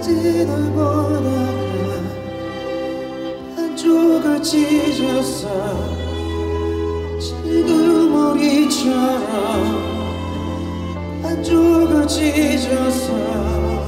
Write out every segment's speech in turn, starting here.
단지 널 보다가 한쪽을 찢었어 지금 우리처럼 한쪽을 찢었어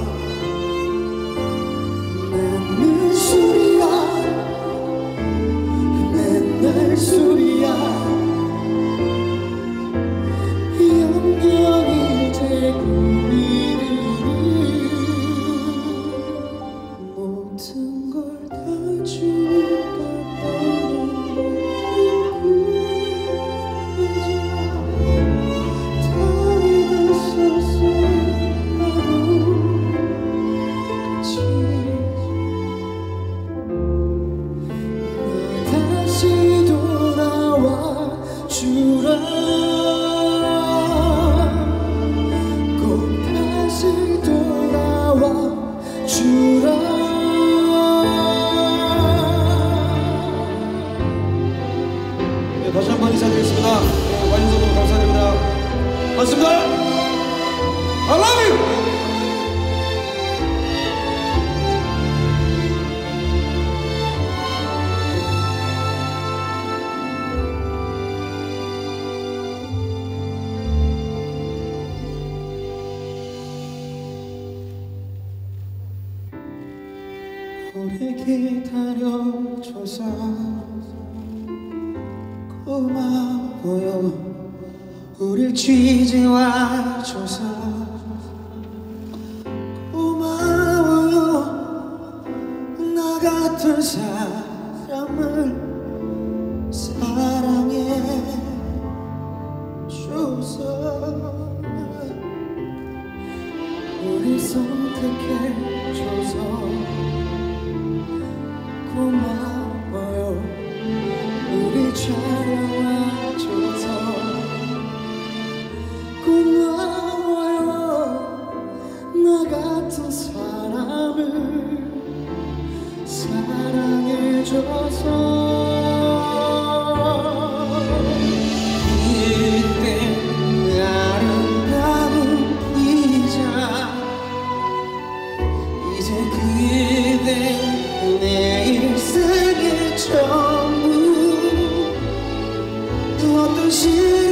기다려줘서 고마워요 우릴 취재와줘서. 고마워요. 나 같은 사람을 사랑해 줘서. 우릴 선택해 줘서. 고마워 내 일생의 전부. 어떤 시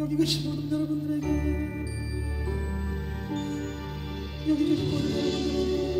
여기 계신 모든 여러분들에게 여기 계신 모든 여러분들에게